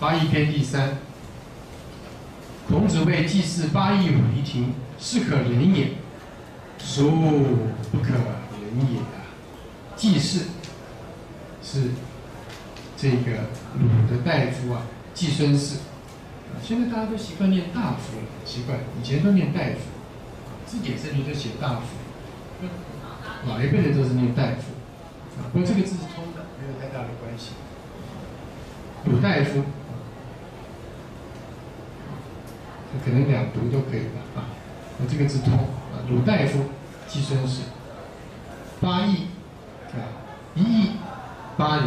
八义篇第三。孔子谓祭祀八义为庭，是可忍也，孰不可忍也啊！祭祀是这个鲁的大夫啊，季孙氏。现在大家都习惯念大夫了，习惯以前都念大夫，字典上面都写大夫，老一辈的都是念大夫，不过这个字是通的，没有太大的关系。鲁大夫，可能两读都可以的啊，那这个字通啊，鲁大夫，季孙氏，八义啊，一亿八人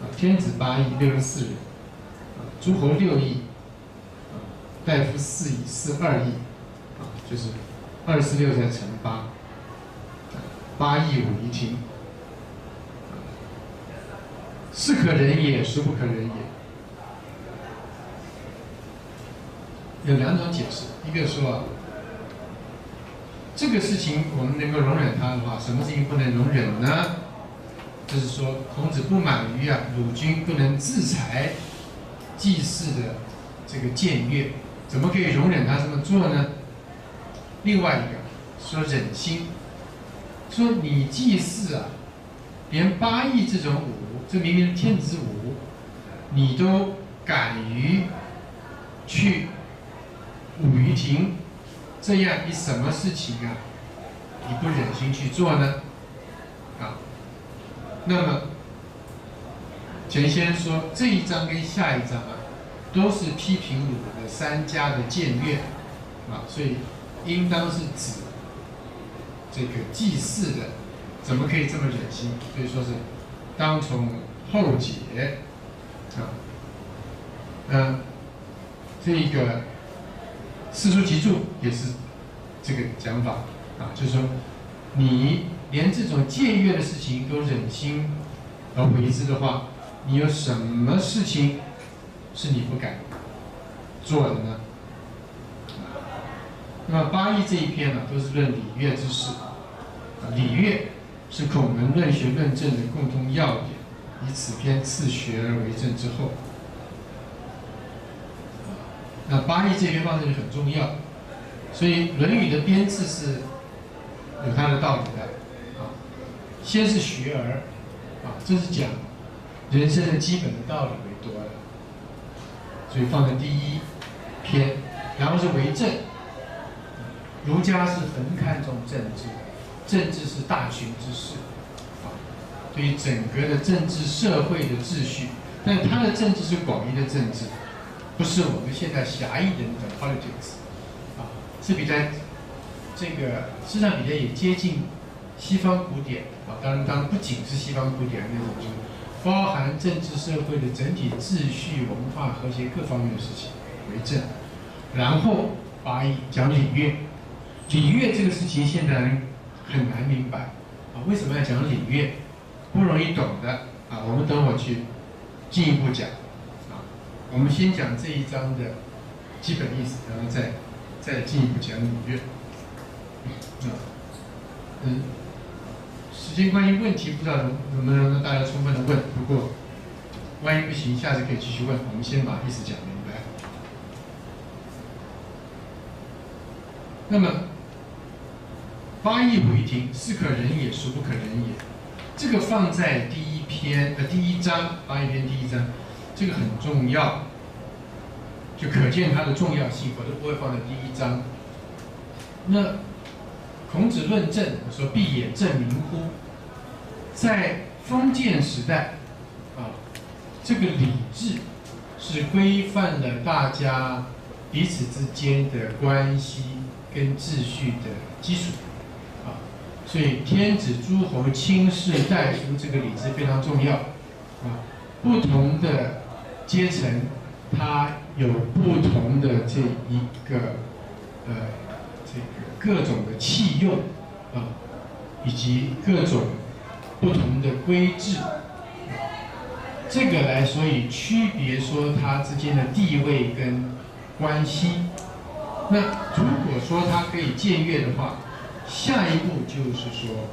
啊，天子八亿六十四人，啊，诸侯六义。大夫四亿四二亿，啊，就是二四六再乘八，八亿五一听，是可忍也，孰不可忍也？有两种解释，一个说，这个事情我们能够容忍他的话，什么事情不能容忍呢？就是说，孔子不满于啊，鲁君不能制裁祭祀的这个僭越。怎么可以容忍他这么做呢？另外一个说忍心，说你祭祀啊，连八义这种武，这明明是天子武，你都敢于去武于庭，这样你什么事情啊，你不忍心去做呢？啊，那么前先生说这一章跟下一章啊。都是批评鲁的三家的僭越，啊，所以应当是指这个祭祀的，怎么可以这么忍心？所以说是当从后解，啊，嗯，这个《四书集注》也是这个讲法，啊，就是说你连这种僭越的事情都忍心而为之的话，你有什么事情？是你不敢做的呢？那么八义这一篇呢，都是论礼乐之事。礼乐是孔门论学论证的共同要点，以此篇次学而为证之后。那八义这边放这里很重要，所以《论语》的编制是有它的道理的。啊，先是学而，啊，这是讲人生的基本的道理为多的。所以放在第一篇，然后是为政。儒家是很看重政治，政治是大群之事，啊，对于整个的政治社会的秩序，但他的政治是广义的政治，不是我们现在狭义的那种 politics，啊，是比较这个实际上比较也接近西方古典，啊，当然当然不仅是西方古典那种就是。包含政治社会的整体秩序、文化和谐各方面的事情为正，然后八义讲礼乐，礼乐这个事情现在很难明白啊，为什么要讲礼乐？不容易懂的啊，我们等会去进一步讲，我们先讲这一章的基本意思，然后再再进一步讲礼乐啊，嗯。时间关系，问题不知道能能不能让大家充分的问。不过，万一不行，下次可以继续问。我们先把意思讲明白。那么，八义为庭，是可忍也，孰不可忍也？这个放在第一篇呃第一章八义篇第一章，这个很重要，就可见它的重要性，否则不会放在第一章。那。孔子论证说：“必也证明乎？”在封建时代，啊，这个礼制是规范了大家彼此之间的关系跟秩序的基础，啊，所以天子、诸侯、卿士、大夫这个礼制非常重要，啊，不同的阶层，它有不同的这一个，呃。这个各种的器用啊，以及各种不同的规制，这个来说以区别说它之间的地位跟关系。那如果说它可以僭越的话，下一步就是说，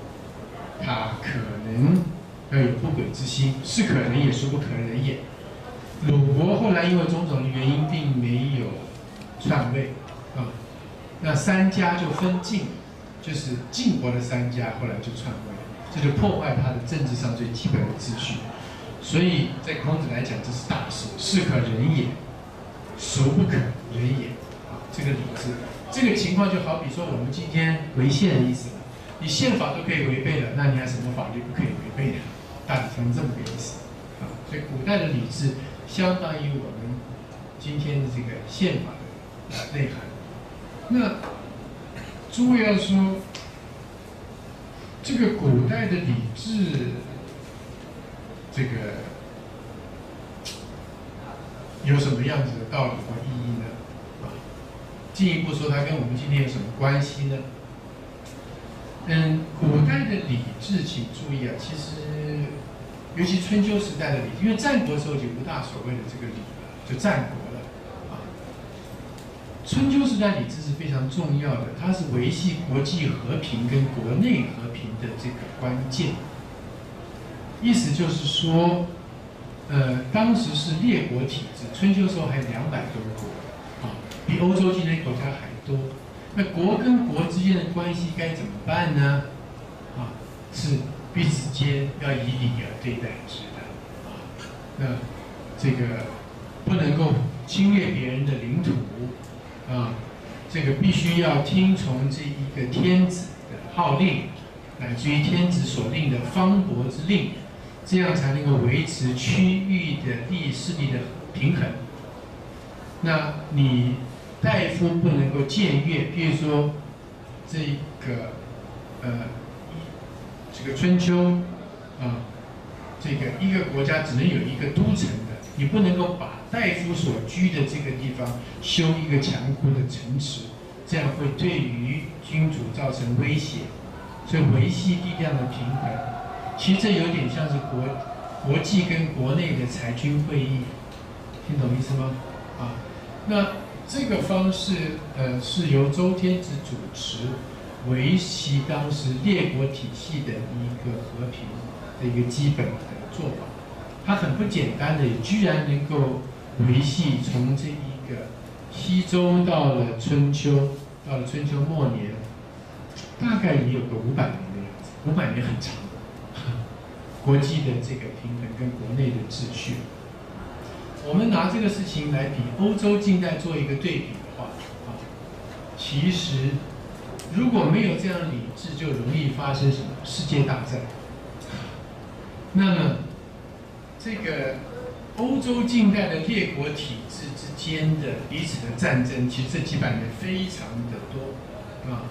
它可能要有不轨之心，是可能也是不可能也。鲁国后来因为种种的原因并没有篡位啊，那三家就分晋，就是晋国的三家后来就篡位，这就破坏他的政治上最基本的秩序。所以在孔子来讲，这是大事，是可忍也，孰不可忍也？啊，这个礼制，这个情况就好比说我们今天违宪的意思，你宪法都可以违背了，那你还什么法律不可以违背的？大体上这么个意思。啊，所以古代的礼制相当于我们今天的这个宪法的内涵。那诸位要说，这个古代的礼制。这个有什么样子的道理和意义呢？啊，进一步说，它跟我们今天有什么关系呢？嗯，古代的礼制，请注意啊，其实尤其春秋时代的礼，因为战国时候就不大所谓的这个礼了，就战国了啊。春秋时代礼制是非常重要的，它是维系国际和平跟国内和平的这个关键。意思就是说，呃，当时是列国体制，春秋时候还有两百多个国，啊，比欧洲今天国家还多。那国跟国之间的关系该怎么办呢？啊，是彼此间要以礼而对待之的，啊，那这个不能够侵略别人的领土，啊，这个必须要听从这一个天子的号令，乃至于天子所令的方伯之令。这样才能够维持区域的利益势力的平衡。那你大夫不能够僭越，比如说这个呃，春秋啊，这个一个国家只能有一个都城的，你不能够把大夫所居的这个地方修一个强固的城池，这样会对于君主造成威胁，所以维系力量的平衡。其实这有点像是国国际跟国内的裁军会议，听懂意思吗？啊，那这个方式呃是由周天子主持，维系当时列国体系的一个和平的一个基本的做法。它很不简单的，居然能够维系从这一个西周到了春秋，到了春秋末年，大概也有个五百年的样子，五百年很长。国际的这个平衡跟国内的秩序，我们拿这个事情来比欧洲近代做一个对比的话，啊，其实如果没有这样理智，就容易发生什么世界大战。那么，这个欧洲近代的列国体制之间的彼此的战争，其实这几百年非常的多，啊。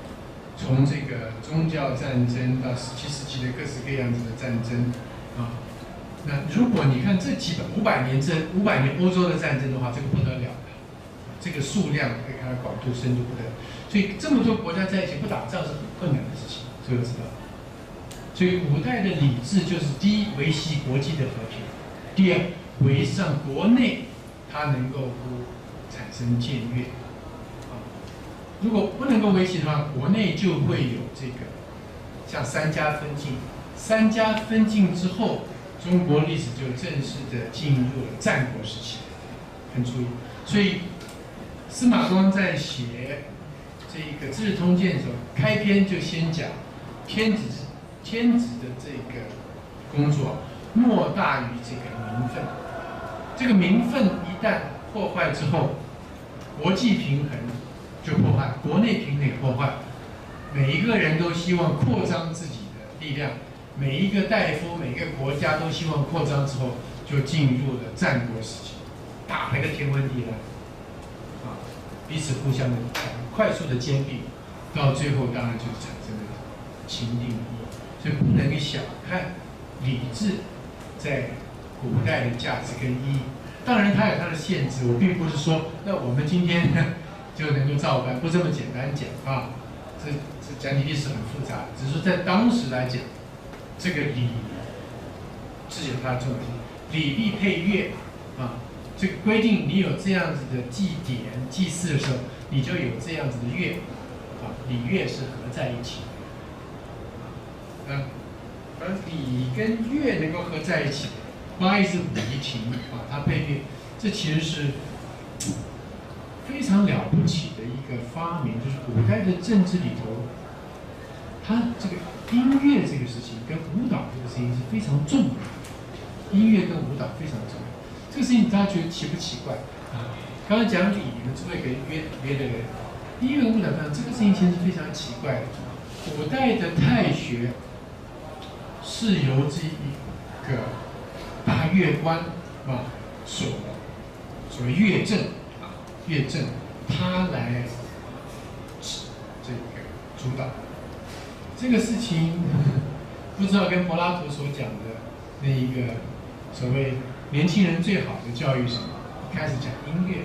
从这个宗教战争到十七世纪的各式各样子的战争，啊，那如果你看这几百五百年这五百年欧洲的战争的话，这个不得了，这个数量可以看到广度深度不得了，所以这么多国家在一起不打仗是很困难的事情，这个知道。所以古代的理智就是第一维系国际的和平，第二维上国内它能够不产生僭越。如果不能够维系的话，国内就会有这个像三家分晋。三家分晋之后，中国历史就正式的进入了战国时期。很注意，所以司马光在写这个《资治通鉴》的时候，开篇就先讲天子天子的这个工作莫大于这个名分。这个名分一旦破坏之后，国际平衡。就破坏国内平衡也，破坏每一个人都希望扩张自己的力量，每一个大夫、每个国家都希望扩张之后，就进入了战国时期，打了个天昏地暗，彼此互相的快速的兼并，到最后当然就产生了情定义，所以不能小看礼制在古代的价值跟意义。当然它有它的限制，我并不是说那我们今天。就能够照搬，不这么简单讲啊！这这讲起历史很复杂，只是在当时来讲，这个礼是有它的重要性。礼必配乐啊，这个规定你有这样子的祭典、祭祀的时候，你就有这样子的乐啊，礼乐是合在一起。啊，而礼跟乐能够合在一起，八一是五仪琴啊，它配乐。这其实是非常了不起的一个发明，就是古代的政治里头，它这个音乐这个事情跟舞蹈这个事情是非常重要的，音乐跟舞蹈非常重要。这个事情大家觉得奇不奇怪啊？刚刚讲礼，你们诸位可以约约的人，音乐舞蹈上这个事情其实非常奇怪的。古代的太学是由这一个大乐官啊所所谓乐正啊乐正他来这个主导这个事情，不知道跟柏拉图所讲的那一个所谓年轻人最好的教育什么？开始讲音乐，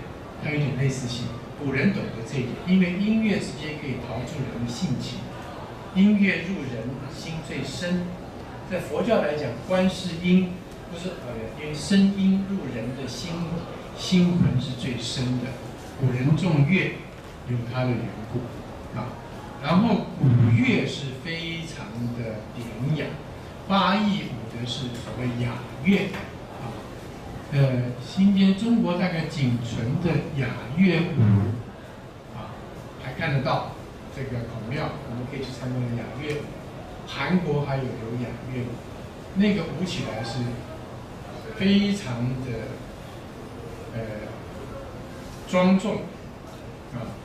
它有点类似性。古人懂得这一点，因为音乐直接可以陶铸人的性情。音乐入人心最深，在佛教来讲，观世音不是呃，因为声音入人的心心魂是最深的。古人重乐有它的缘故啊，然后古乐是非常的典雅，八佾舞的是所谓雅乐，呃，今天中国大概仅存的雅乐舞啊，还看得到。这个孔庙，我们可以去参观雅乐舞。韩国还有有雅乐舞，那个舞起来是非常的呃庄重啊，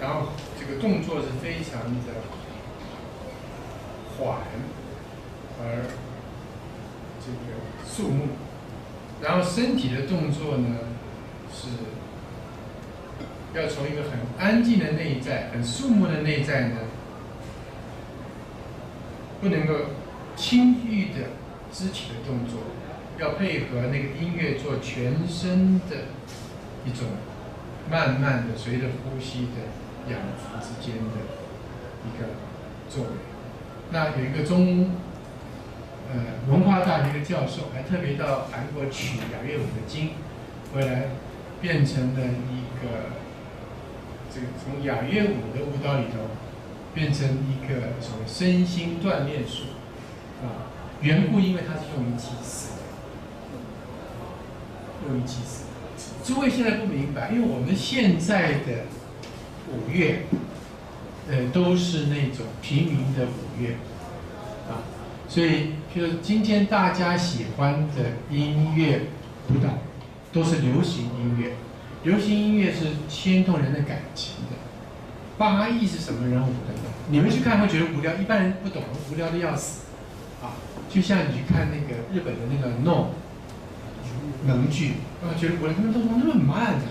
然后这个动作是非常的缓而这个肃穆，然后身体的动作呢是。要从一个很安静的内在、很肃穆的内在呢，不能够轻易的肢体的动作，要配合那个音乐做全身的一种慢慢的随着呼吸的养足之间的一个作为。那有一个中呃文化大学的教授，还特别到韩国取雅乐舞的经回来，变成了一个。这个从雅乐舞的舞蹈里头，变成一个所谓身心锻炼术，啊，缘故因为它是用于祭祀，用于祭祀。诸位现在不明白，因为我们现在的舞乐，呃，都是那种平民的舞乐，啊，所以就是今天大家喜欢的音乐舞蹈，都是流行音乐。流行音乐是牵动人的感情的，八亿是什么人舞的？你们去看会觉得无聊，一般人不懂，无聊的要死，啊，就像你去看那个日本的那个 No 能剧，啊，觉得无聊，他们都那么慢的，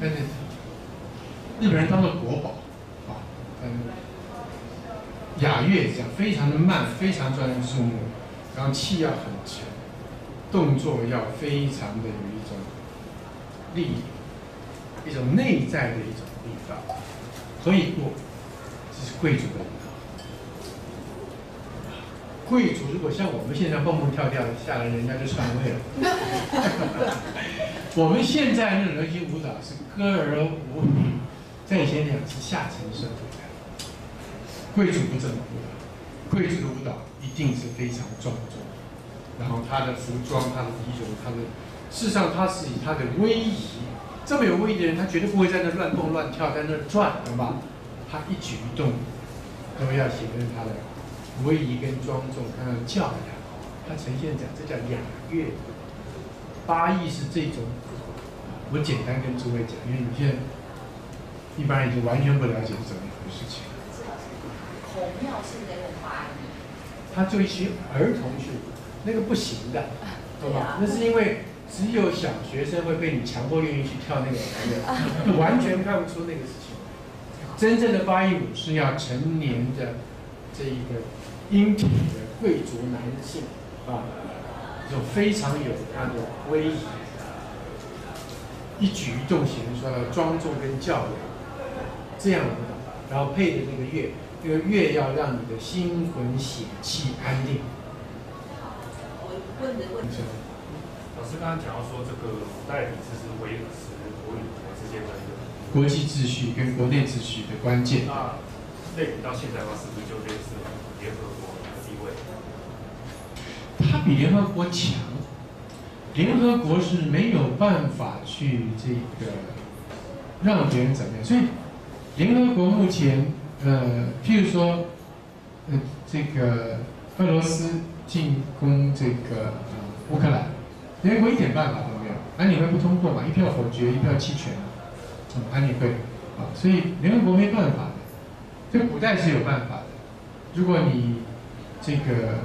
但是日本人当做国宝，啊，嗯，雅乐这样非常的慢，非常专注肃穆，然后气要很强，动作要非常的有一种力。一种内在的一种力道，所以不，这是贵族的贵族如果像我们现在蹦蹦跳跳下来，人家就篡位了。我们现在那流行舞蹈是歌儿舞女，在以前讲是下层社会的，贵族不这么舞蹈，贵族的舞蹈一定是非常庄重，然后他的服装、他的衣着、他的，事实上他是以他的威仪。这么有威仪的人，他绝对不会在那乱蹦乱跳，在那转，懂吧？他一举一动都要显示他的威仪跟庄重，他的教养。他呈现讲，这叫雅乐。八艺是这种，我简单跟诸位讲，因为你现在一般人已经完全不了解是怎么一回事情。孔庙现在用八义，他做一些儿童剧，那个不行的，懂吧？那是因为。只有小学生会被你强迫愿意去跳那个舞，完全看不出那个事情。真正的八佾舞是要成年的这一个英挺的贵族男性啊，就非常有他的威仪，一举一动显示出来的庄重跟教养，这样的舞蹈，然后配的那个乐，那个乐要让你的心魂血气安定。我问的问题。老师刚刚讲到说，这个古代体制是维持国与国之间的一个国际秩序跟国内秩序的关键。那类比到现在的话，是不是就类似联合国的地位？它比联合国强，联合国是没有办法去这个让别人怎么样，所以联合国目前，呃，譬如说，呃，这个俄罗斯进攻这个呃乌克兰，联合国一点办法都没有，安理会不通过嘛，一票否决，一票弃权，嗯，安理会，啊，所以联合国没办法的，这古代是有办法的，如果你这个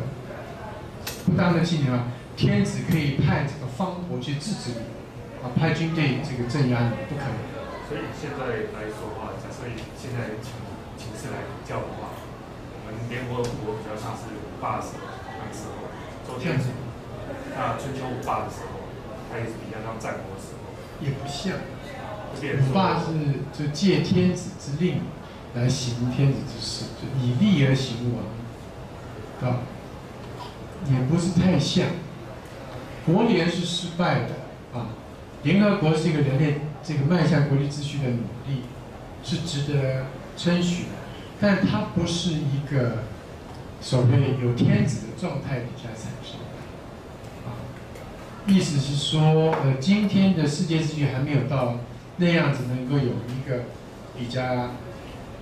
不当的纪念啊。天子可以派这个方伯去制止你，啊，派军队这个镇压你，不可能。所以现在来说话，假设以现在来比较的话，我们联合国比较像是五霸的时候，那个时候，周天子，那春秋五霸的时候，它也是比较像战国的时候。也不像，五霸是就借天子之令来行天子之事，就以利而行王，啊，也不是太像。国联是失败的啊，联合国是一个人类这个迈向国际秩序的努力，是值得称许的，但它不是一个所谓有天子的状态底下产生的啊。意思是说，呃，今天的世界秩序还没有到那样子，能够有一个比较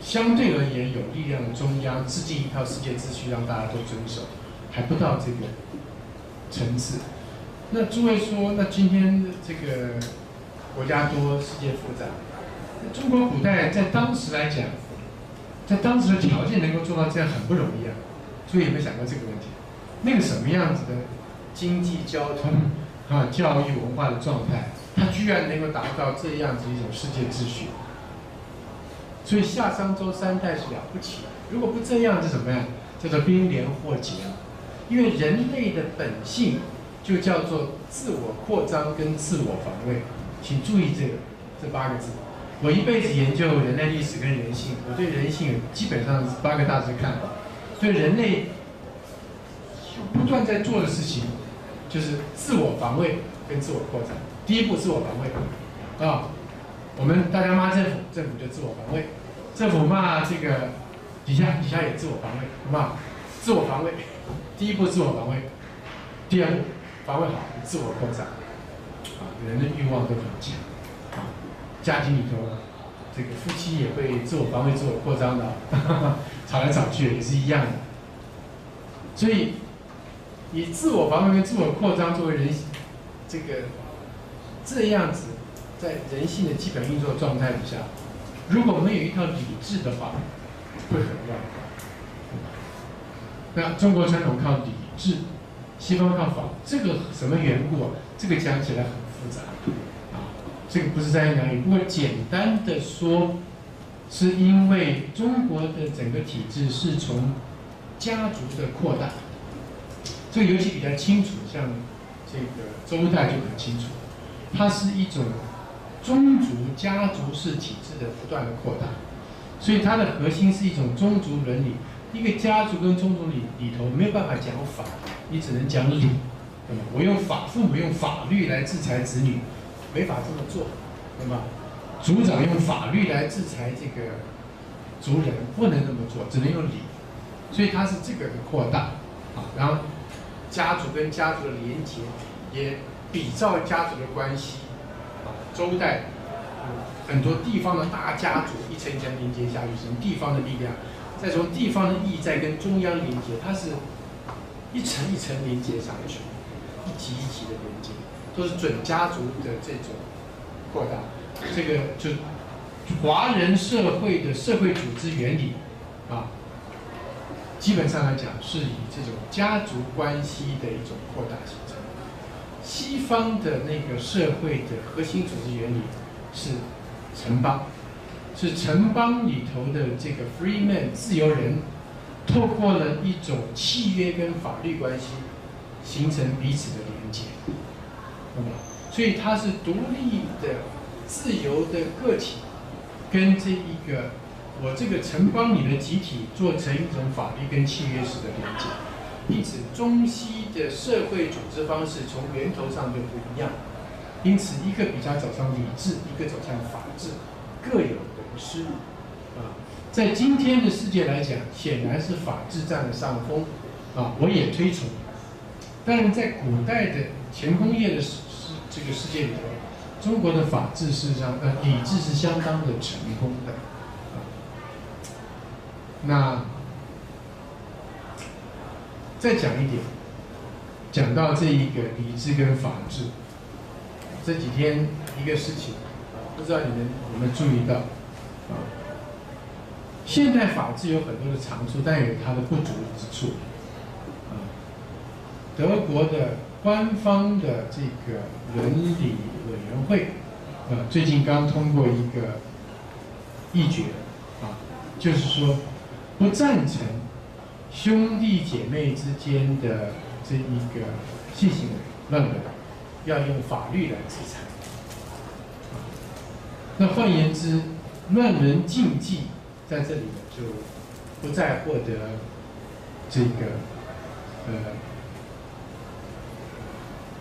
相对而言有力量的中央制定一套世界秩序，让大家都遵守，还不到这个层次。那诸位说，那今天这个国家多，世界复杂。中国古代在当时来讲，在当时的条件能够做到这样很不容易啊。所以有没有想过这个问题？那个什么样子的经济、交通啊、教育、文化的状态，它居然能够达到这样子一种世界秩序？所以夏商周三代是了不起的。如果不这样，是怎么样？叫做兵连祸结啊。因为人类的本性。就叫做自我扩张跟自我防卫，请注意这个这八个字。我一辈子研究人类历史跟人性，我对人性基本上八个大致看法。所以人类不断在做的事情，就是自我防卫跟自我扩展。第一步自我防卫啊，我们大家骂政府，政府就自我防卫；政府骂这个底下，底下也自我防卫，好不好？自我防卫，第一步自我防卫，第二步。防卫好，自我扩展，啊，人的欲望都很强，家庭里头，这个夫妻也会自我防卫、自我扩张的，吵来吵去也是一样的。所以，以自我防卫跟自我扩张作为人这个这样子，在人性的基本运作状态底下，如果没有一套理智的话，会很乱。那中国传统靠理智。西方靠法，这个什么缘故啊？这个讲起来很复杂，这个不是三言两语。不过简单的说，是因为中国的整个体制是从家族的扩大，这个尤其比较清楚，像这个周代就很清楚，它是一种宗族家族式体制的不断的扩大，所以它的核心是一种宗族伦理。一个家族跟宗族里里头没有办法讲法。你只能讲理，我用法，父母用法律来制裁子女，没法这么做，对吧？族长用法律来制裁这个族人，不能这么做，只能用礼，所以它是这个的扩大，啊，然后家族跟家族的连结，也比照家族的关系，啊，周代，很多地方的大家族一层一层连接下去，什么地方的力量，再从地方的意再跟中央连接，它是。一层一层连接上去，一级一级的连接，都是准家族的这种扩大。这个就华人社会的社会组织原理啊，基本上来讲是以这种家族关系的一种扩大形成。西方的那个社会的核心组织原理是城邦，是城邦里头的这个 free man 自由人。透过了一种契约跟法律关系，形成彼此的，那么，所以它是独立的、自由的个体，跟这一个我这个城邦里的集体做成一种法律跟契约式的连接。因此，中西的社会组织方式从源头上就不一样。因此，一个比较走向理智，一个走向法治，各有得失，啊。在今天的世界来讲，显然是法治占了上风，啊，我也推崇。但是在古代的前工业的世世这个世界里头，中国的法治事实上呃理智是相当的成功的。那再讲一点，讲到这一个理智跟法治，这几天一个事情，不知道你们有没有注意到啊？现代法治有很多的长处，但有它的不足之处。啊，德国的官方的这个伦理委员会，呃，最近刚通过一个议决，啊，就是说不赞成兄弟姐妹之间的这一个性行为乱伦，要用法律来制裁。那换言之，乱伦禁忌在这里就不再获得这个呃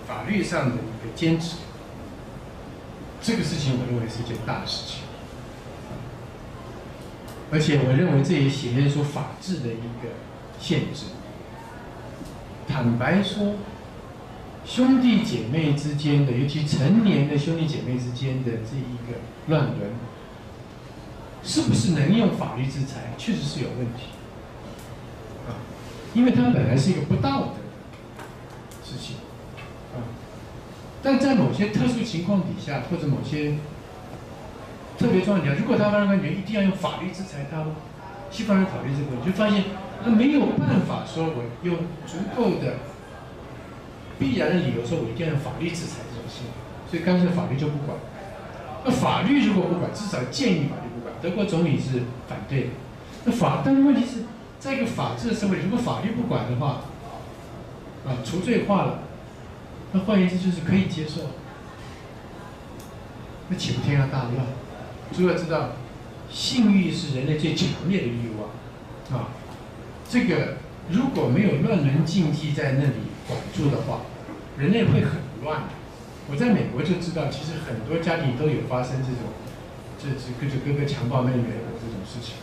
法律上的一个坚持。这个事情我认为是一件大事情。而且我认为这也显现出法治的一个限制。坦白说，兄弟姐妹之间的，尤其成年的兄弟姐妹之间的这一个乱伦，是不是能用法律制裁，确实是有问题。啊，因为它本来是一个不道德的事情。啊，但在某些特殊情况底下，或者某些特别状况下，如果他让感觉一定要用法律制裁他，西方人考虑这个，你就发现他没有办法说我用足够的必然的理由说我一定要用法律制裁这种行为，所以干脆法律就不管。那法律如果不管，至少建议法律不管。德国总理是反对的。那法，但问题是在一个法治的社会，如果法律不管的话，啊，除罪化了，那换言之就是可以接受。那岂不天下大乱？诸位知道，性欲是人类最强烈的欲望，啊，这个如果没有乱伦禁忌在那里管住的话，人类会很乱。我在美国就知道，其实很多家庭都有发生这种，这这个就哥哥强暴妹妹的这种事情，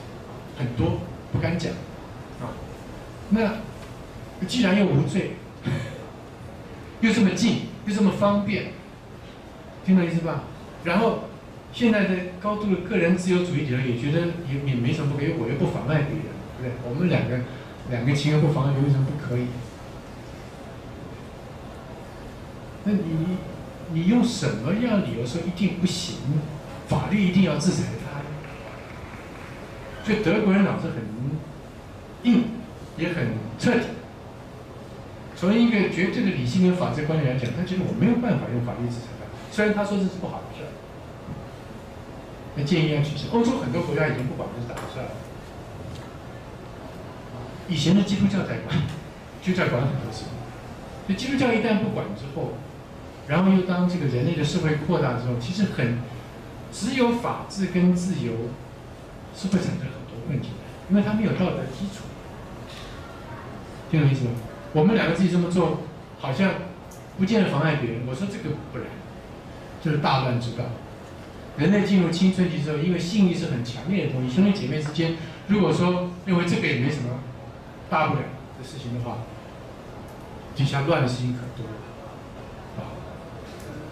很多不敢讲，啊，那既然又无罪，又这么近，又这么方便，听懂意思吧？然后现在的高度的个人自由主义者也觉得也也没什么不可以，我又不妨碍别人，对不对？我们两个两个情愿不妨碍，为什么不可以？那你你用什么样理由说一定不行呢？法律一定要制裁他呢？所以德国人脑子很硬，也很彻底。从一个绝对的理性跟法治观念来讲，他觉得我没有办法用法律制裁他。虽然他说这是不好的事儿，那建议要取消。欧洲很多国家已经不管这是咋回事了，以前的基督教在管，就在管很多事。所以基督教一旦不管之后，然后又当这个人类的社会扩大之后，其实很只有法治跟自由是会产生很多问题的，因为它没有道德基础。听懂意思吗？我们两个自己这么做，好像不见得妨碍别人。我说这个不然，这是大乱之道。人类进入青春期之后，因为性欲是很强烈的东西，兄弟姐妹之间，如果说认为这个也没什么大不了的事情的话，底下乱的事情可多了。啊，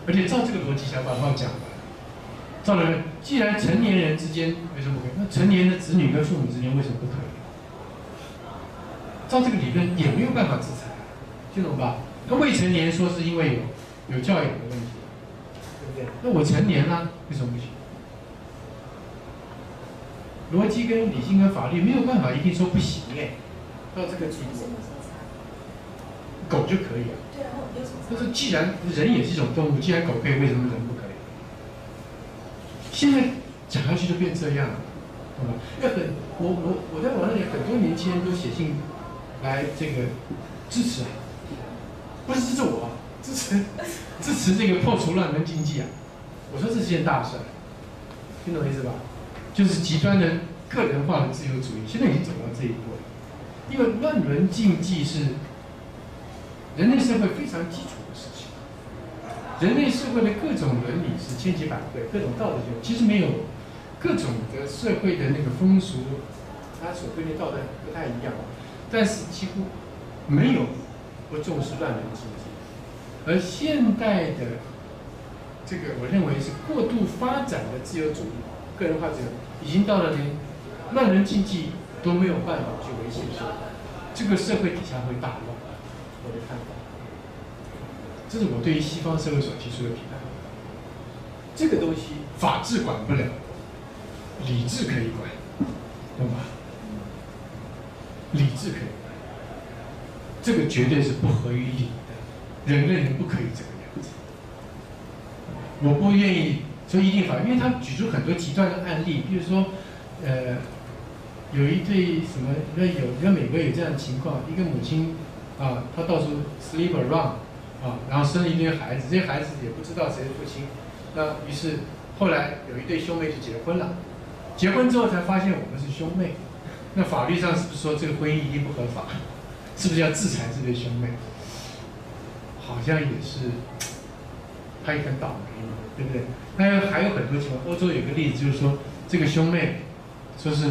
而且照这个逻辑想把话讲完，照了，既然成年人之间为什么可以？那成年的子女跟父母之间为什么不可以？照这个理论也没有办法制裁，听懂吧？那未成年说是因为有有教养的问题，对不对？那我成年了，为什么不行？逻辑跟理性跟法律没有办法一定说不行哎，到这个程度，狗就可以啊。对啊，有什么但是既然人也是一种动物，既然狗可以，为什么人不可以？现在讲下去就变这样了，懂吗？要很，我我我在网上有很多年轻人都写信来这个支持啊，不是支持我，支持支持这个破除乱伦经济啊。我说这是件大事，听懂我意思吧？就是极端的个人化的自由主义，现在已经走到这一步了。因为乱伦禁忌是人类社会非常基础的事情，人类社会的各种伦理是千奇百怪，各种道德就其实没有各种的社会的那个风俗，它所规定道德不太一样，但是几乎没有不重视乱伦禁忌，而现代的这个，我认为是过度发展的自由主义、个人化自由，已经到了连乱伦经济都没有办法去维系的时候，这个社会底下会大乱。我的看法，这是我对于西方社会所提出的批判。这个东西法治管不了，理智可以管，懂吧？理智可以，这个绝对是不合于理的，人类人不可以这个样子。我不愿意所以一定法，因为他举出很多极端的案例，比如说，呃，有一对什么，那有一个美国有这样的情况，一个母亲啊，她到处 sleep around 啊，然后生了一堆孩子，这些孩子也不知道谁是父亲，那于是后来有一对兄妹就结婚了，结婚之后才发现我们是兄妹，那法律上是不是说这个婚姻一定不合法？是不是要制裁这对兄妹？好像也是，他也很倒霉嘛，对不对？那还有很多情况，欧洲有个例子就是说，这个兄妹说是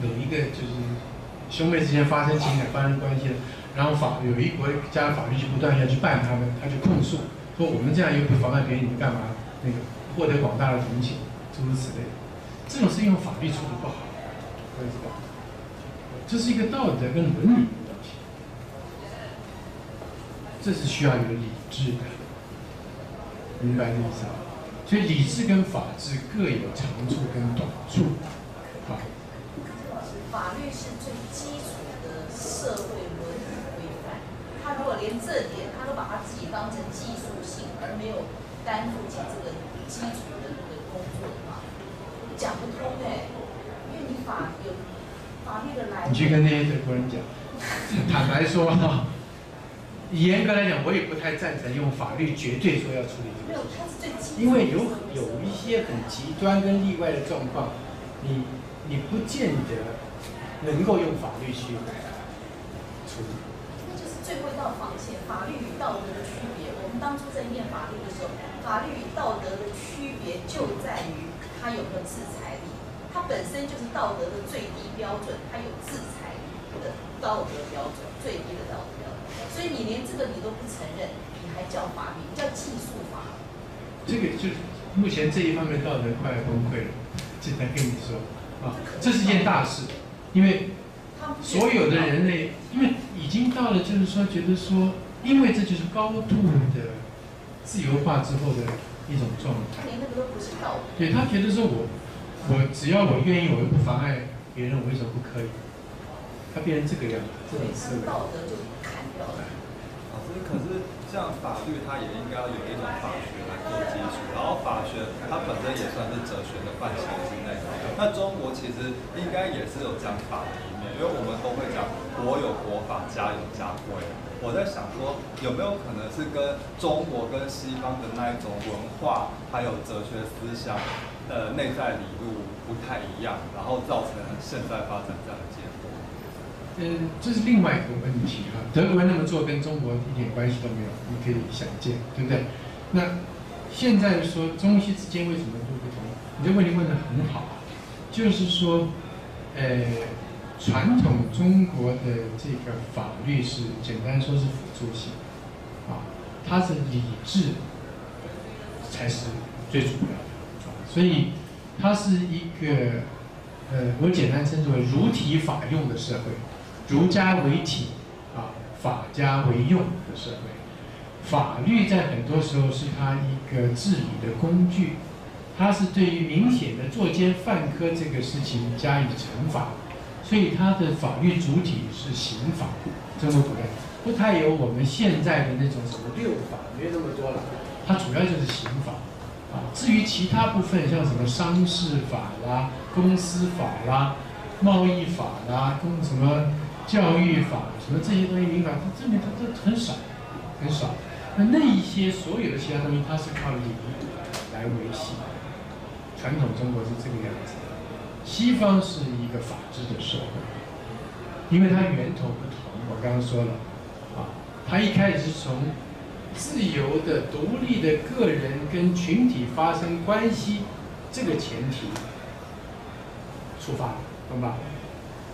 有一个就是兄妹之间发生情感发生关系了，然后法有一国家法律就不断要去办他们，他就控诉说我们这样又不妨碍别人，你干嘛？那个获得广大的同情，诸如此类。这种是用法律处理不好，知道这是一个道德跟伦理的问题，这是需要有理智的，明白这意思吗？所以理智跟法治各有长处跟短处，好。法律是最基础的社会伦理规范，他如果连这点他都把他自己当成技术性，而没有担负起这个基础的工作的话，讲不通哎。法有法律的来源。你去跟那些德国人讲，坦白说哈，严格来讲，我也不太赞成用法律绝对说要处理因为有有一些很极端跟例外的状况，你你不见得能够用法律去处理。那就是最后一道防线，法律与道德的区别。我们当初在念法律的时候，法律与道德的区别就在于它有没有制裁力。它本身就是道德的最低标准，它有制裁力的道德标准，最低的道德标准。所以你连这个你都不承认，你还叫法律？叫技术法？这个就是目前这一方面道德快要崩溃了，这才跟你说啊，这是件大事，因为所有的人类，因为已经到了，就是说，觉得说，因为这就是高度的自由化之后的一种状态。他连那个都不是道德。对他觉得说我，我只要我愿意，我又不妨碍别人，我为什么不可以？他变成这个样子，这种思维。道德就砍掉了。老师，可是像法律，它也应该要有一种法学来做基础，然后法学它本身也算是哲学的范畴之内。那中国其实应该也是有讲法的一面，因为我们都会讲国有国法，家有家规。我在想说，有没有可能是跟中国跟西方的那一种文化还有哲学思想呃内在理路不太一样，然后造成现在发展这样的结果？嗯，这是另外一个问题啊。德国那么做跟中国一点关系都没有，你可以想见，对不对？那现在说中西之间为什么会不同？你这问题问的很好，就是说，呃，传统中国的这个法律是简单说是辅助性，啊，它是理智才是最主要的，所以它是一个呃，我简单称之为儒体法用的社会。儒家为体，啊，法家为用的社会，法律在很多时候是它一个治理的工具，它是对于明显的作奸犯科这个事情加以惩罚，所以它的法律主体是刑法，中国古代不太有我们现在的那种什么六法，没有那么多了，它主要就是刑法，至于其他部分像什么商事法啦、公司法啦、贸易法啦、公什么。教育法什么这些东西，民法它这里它都很少，很少。那那一些所有的其他东西，它是靠礼来维系。传统中国是这个样子，西方是一个法治的社会，因为它源头不同。我刚刚说了，啊，它一开始是从自由的、独立的个人跟群体发生关系这个前提出发，懂吧？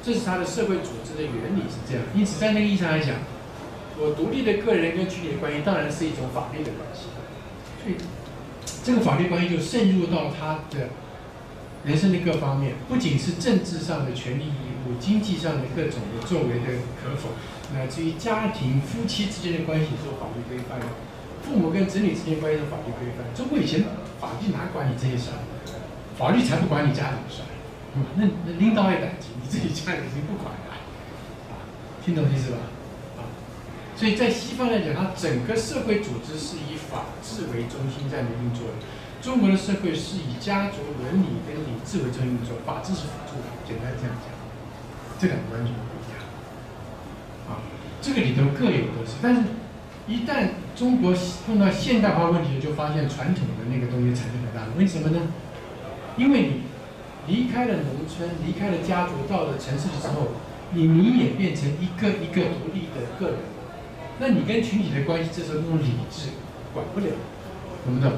这是它的社会组织的原理是这样，因此在那个意义上来讲，我独立的个人跟群体的关系当然是一种法律的关系，所以这个法律关系就渗入到他的人生的各方面，不仅是政治上的权利义、有经济上的各种的作为的可否，乃至于家庭夫妻之间的关系做法律规范，父母跟子女之间关系的法律规范。中国以前法律哪管你这些事儿？法律才不管你家里的事儿，那那领导也等级，你自己家里已经不管了，啊，听懂意思吧？啊，所以在西方来讲，它整个社会组织是以法治为中心在运作的。中国的社会是以家族伦理跟理智为中心运作，法治是辅助的。简单这样讲，这两个完全不一样。啊，这个里头各有各是，但是，一旦中国碰到现代化问题，就发现传统的那个东西产生很大的为什么呢？因为你离开了农村，离开了家族，到了城市之后，你你也变成一个一个独立的个人，那你跟群体的关系，这时候用理智管不了，懂不懂？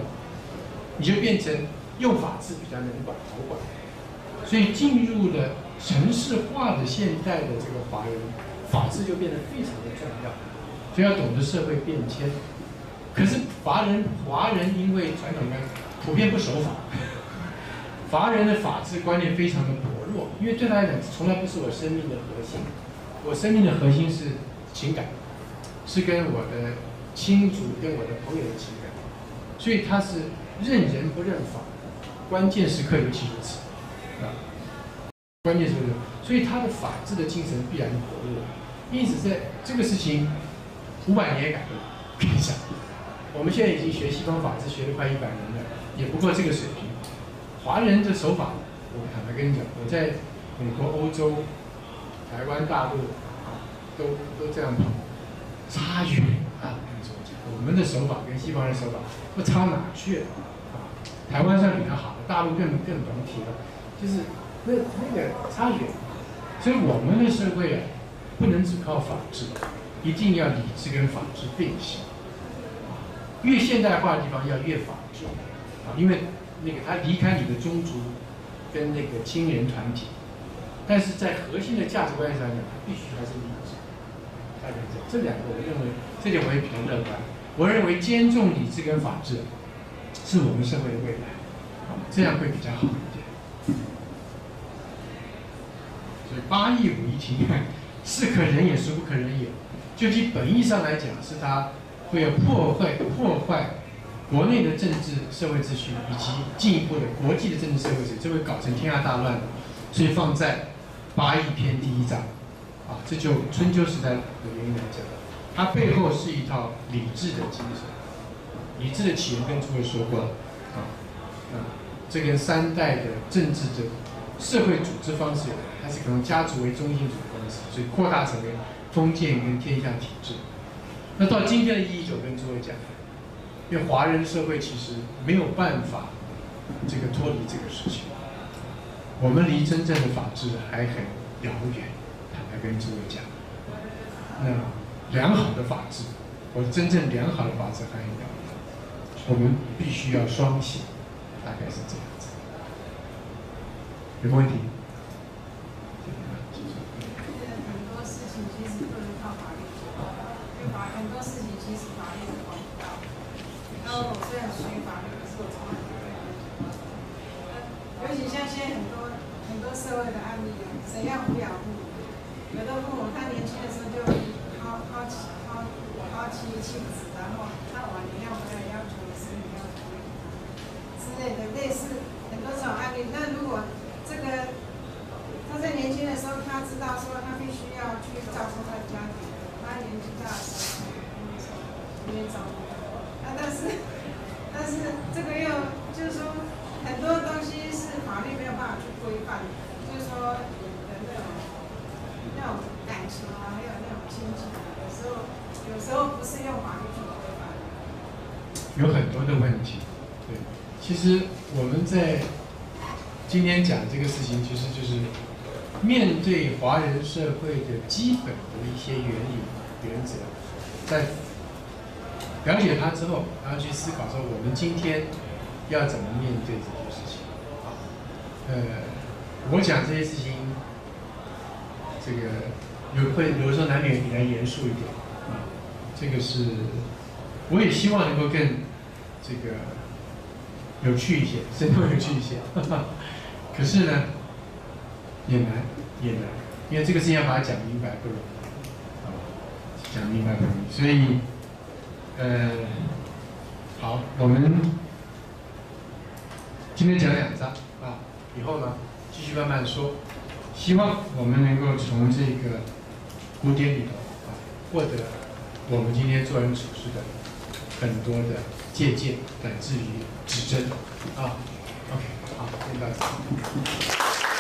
你就变成用法治比较能管好管，所以进入了城市化的现代的这个华人，法治就变得非常的重要，所以要懂得社会变迁。可是华人华人因为传统的普遍不守法。华人的法治观念非常的薄弱，因为对他来讲，从来不是我生命的核心。我生命的核心是情感，是跟我的亲族、跟我的朋友的情感，所以他是认人不认法，关键时刻尤其如此啊。关键时刻，所以他的法治的精神必然薄弱。因此，在这个事情五百年也改不了。跟你讲，我们现在已经学西方法治学了快一百年了，也不过这个水平。华人的手法，我坦白跟你讲，我在美国、欧洲、台湾、大陆啊，都都这样跑，差远啊！跟你说讲，我们的手法跟西方人手法不差哪去啊？台湾算比较好的，大陆更更甭提了，就是那那个差远。所以我们的社会啊，不能只靠法治，一定要理智跟法治并行。越现代化的地方要越法治啊，因为。那个他离开你的宗族跟那个亲人团体，但是在核心的价值观上讲，他必须还是理智。大概这这两个，我认为这点我也比较乐观。我认为兼重理智跟法治，是我们社会的未来，这样会比较好一点。所以八亿五亿情感是可忍也，是不可忍也。就其本意上来讲，是他会有破坏破坏。国内的政治社会秩序，以及进一步的国际的政治社会秩序，这会搞成天下大乱的。所以放在八义篇第一章，啊，这就春秋时代的原因来讲，它背后是一套理智的精神。理智的起源跟诸位说过了，啊，啊，这跟三代的政治的社会组织方式有关，它是可能家族为中心组织，所以扩大成为封建跟天下体制。那到今天的意义，就跟诸位讲。因为华人社会其实没有办法这个脱离这个事情，我们离真正的法治还很遥远。坦白跟诸位讲，那良好的法治，或真正良好的法治还很遥远，我们必须要双行，大概是这样子。有问题？很多事情其实不能靠法律做到，因为法很多事情其实法律是管不到。我虽然学法律，可是我从来不会尤其像现在很多很多社会的案例啊，谁要抚养父母？有的父母他年轻的时候就抛抛弃抛抛弃妻子，然后他晚年要回来要求子女要抚养之类的，类似很多这种案例。那如果这个他在年轻的时候，他知道说他必须要去照顾他的家庭，他年纪大的时候，因为照顾。这个又就是说，很多东西是法律没有办法去规范，就是说人的那种感情啊，还有那种亲情，有时候有时候不是用法律去规范。有很多的问题，对，其实我们在今天讲这个事情，其实就是面对华人社会的基本的一些原理原则，在。了解他之后，然后去思考说，我们今天要怎么面对这些事情？啊，呃，我讲这些事情，这个有会有时候难免比较严肃一点，啊，这个是，我也希望能够更这个有趣一些，生动有趣一些。可是呢，也难，也难，因为这个事情要把它讲明白不容易，啊，讲明白不容易，所以，呃，好，我们今天讲两章啊，以后呢继续慢慢说，希望我们能够从这个古典里头啊获得我们今天做人处事的很多的借鉴，乃至于指针啊。OK，好，谢谢大家。